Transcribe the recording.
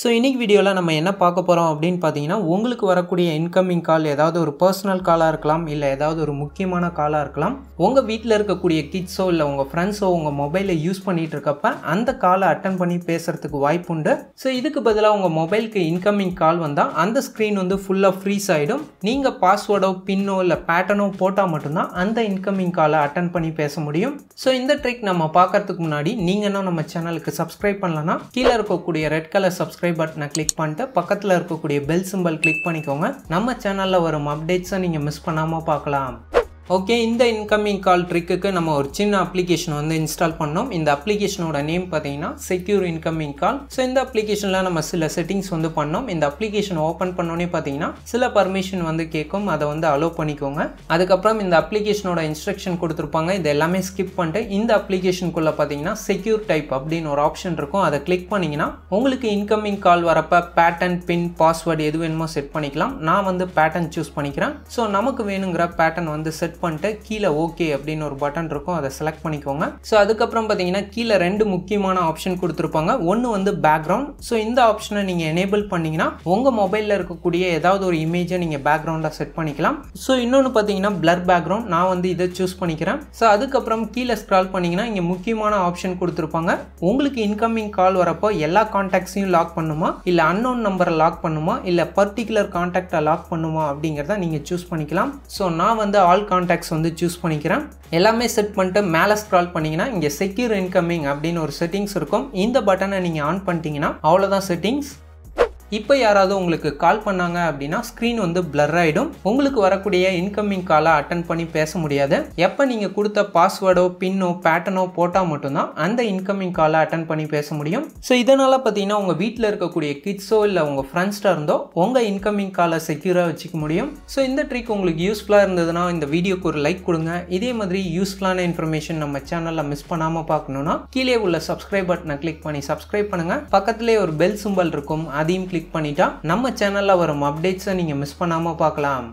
So இன்றைக்கி வீடியோவில் நம்ம என்ன பார்க்க போகிறோம் அப்படின்னு பார்த்தீங்கன்னா உங்களுக்கு வரக்கூடிய இன்கமிங் கால் ஏதாவது ஒரு பர்சனல் காலாக இருக்கலாம் இல்லை ஏதாவது ஒரு முக்கியமான காலாக இருக்கலாம். உங்கள் வீட்டில் இருக்கக்கூடிய கிட்ஸோ இல்லை உங்கள் ஃப்ரெண்ட்ஸோ உங்கள் மொபைலை யூஸ் பண்ணிகிட்டு இருக்கப்ப அந்த காலை அட்டன் பண்ணி பேசுகிறதுக்கு வாய்ப்பு உண்டு. ஸோ இதுக்கு பதிலாக உங்கள் மொபைலுக்கு இன்கமிங் கால் வந்தால் அந்த ஸ்க்ரீன் வந்து ஃபுல்லாக ஃப்ரீஸ் ஆகிடும் நீங்கள் பாஸ்வேர்டோ பின்னோ இல்லை பேட்டர்னோ போட்டால் மட்டும்தான் அந்த இன்கமிங் காலை அட்டன் பண்ணி பேச முடியும். ஸோ இந்த ட்ரிக் நம்ம பார்க்கறதுக்கு முன்னாடி நீங்கள் இன்னும் நம்ம சேனலுக்கு சப்ஸ்கிரைப் பண்ணலன்னா கீழே இருக்கக்கூடிய ரெட் கலர் சப்ஸ்கிரைப் பட்டனை கிளிக் பண்ணிட்டு பக்கத்தில் இருக்கக்கூடிய பெல் சிம்பல் கிளிக் பண்ணிக்கோங்க. நம்ம சேனலில் வரும் அப்டேட்ஸை நீங்கள் மிஸ் பண்ணாமல் பார்க்கலாம். ஓகே இந்த இன்கமிங் கால் ட்ரிக்குக்கு நம்ம ஒரு சின்ன அப்ளிகேஷன் வந்து இன்ஸ்டால் பண்ணோம். இந்த அப்ளிகேஷனோட நேம் பார்த்தீங்கன்னா செக்யூர் இன்கமிங் கால் ஸோ இந்த அப்ளிகேஷனில் நம்ம சில செட்டிங்ஸ் வந்து பண்ணோம். இந்த அப்ளிகேஷன் ஓப்பன் பண்ணோன்னே பார்த்தீங்கன்னா சில பர்மிஷன் வந்து கேட்கும். அதை வந்து அலோவ் பண்ணிக்கோங்க. அதுக்கப்புறம் இந்த அப்ளிகேஷனோட இன்ஸ்ட்ரக்ஷன் கொடுத்துருப்பாங்க. இது எல்லாமே ஸ்கிப் பண்ணிட்டு இந்த அப்ளிகேஷனுக்குள்ளே பார்த்தீங்கன்னா செக்யூர் டைப் அப்படின்னு ஒரு ஆப்ஷன் இருக்கும். அதை கிளிக் பண்ணிங்கன்னா உங்களுக்கு இன்கமிங் கால் வரப்போ பேட்டர்ன் பின் பாஸ்வேர்டு எது வேணுமோ செட் பண்ணிக்கலாம். நான் வந்து பேட்டர்ன் சூஸ் பண்ணிக்கிறேன். ஸோ நமக்கு வேணுங்கிற பேட்டர்ன் வந்து செட் பண்ணிட்டு கீழே ஓகே அப்படின்னு ஒரு பட்டன் இருக்கும் அதை செலக்ட் பண்ணிக்கோங்க. ஸோ அதுக்கப்புறம் பார்த்தீங்கன்னா கீழே ரெண்டு முக்கியமான ஆப்ஷன் கொடுத்துருப்பாங்க. ஒன்று வந்து பேக்ரவுண்ட் ஸோ இந்த ஆப்ஷனை நீங்கள் எனேபிள் பண்ணீங்கன்னா உங்கள் மொபைலில் இருக்கக்கூடிய ஏதாவது ஒரு இமேஜை நீங்கள் பேக்ரவுண்டாக செட் பண்ணிக்கலாம். ஸோ இன்னொன்று பார்த்தீங்கன்னா பிளர் பேக்ரவுண்ட் நான் வந்து இதை சூஸ் பண்ணிக்கிறேன். ஸோ அதுக்கப்புறம் கீழே ஸ்க்ரால் பண்ணிங்கன்னா இங்கே முக்கியமான ஆப்ஷன் கொடுத்துருப்பாங்க. உங்களுக்கு இன்கமிங் கால் வரப்போ எல்லா கான்டாக்ட்ஸையும் லாக் பண்ணுமா? இல்லை அன்னோன் நம்பரை லாக் பண்ணுமா? இல்லை பர்டிகுலர் கான்டாக்டை லாக் பண்ணுமா? அப்படிங்கிறத நீங்கள் சூஸ் பண்ணிக்கலாம். ஸோ நான் வந்து ஆல் கான்டாக்ட் கான்டாக்ட்ஸ் வந்து சூஸ் பண்ணிக்கிறேன். எல்லாமே செட் பண்ணிட்டு மேலே ஸ்க்ரால் பண்ணிங்கன்னா இங்கே செக்யூர் இன்கமிங் அப்படின்னு ஒரு செட்டிங்ஸ் இருக்கும். இந்த பட்டனை நீங்கள் ஆன் பண்ணிட்டீங்கன்னா அவ்வளோதான் செட்டிங்ஸ் இப்போ யாராவது உங்களுக்கு கால் பண்ணாங்க அப்படின்னா ஸ்க்ரீன் வந்து பிளர் ஆகிடும் உங்களுக்கு வரக்கூடிய இன்கமிங் காலை அட்டன் பண்ணி பேச முடியாது. எப்போ நீங்கள் கொடுத்த பாஸ்வேர்டோ பின்னோ பேட்டர்னோ போட்டால் மட்டும்தான் அந்த இன்கமிங் காலை அட்டன் பண்ணி பேச முடியும். ஸோ இதனால் பார்த்தீங்கன்னா உங்கள் வீட்டில் இருக்கக்கூடிய கிட்ஸோ இல்லை உங்கள் ஃப்ரெண்ட்ஸ்டாக இருந்தோ உங்கள் இன்கமிங் காலை செக்யூராக வச்சுக்க முடியும். ஸோ இந்த ட்ரிக் உங்களுக்கு யூஸ்ஃபுல்லாக இருந்ததுன்னா இந்த வீடியோக்கு ஒரு லைக் கொடுங்க. இதே மாதிரி யூஸ்ஃபுல்லான இன்ஃபர்மேஷன் நம்ம சேனலில் மிஸ் பண்ணாமல் பார்க்கணுன்னா கீழே உள்ள சப்ஸ்கிரைப் பட்டனை கிளிக் பண்ணி சப்ஸ்கிரைப் பண்ணுங்கள் பக்கத்துலேயே ஒரு பெல் சிம்பல் இருக்கும். அதையும் கிளிக் பண்ணிட்டா நம்ம சேனலில் வரும் அப்டேட்ஸை நீங்கள் மிஸ் பண்ணாமல் பார்க்கலாம்.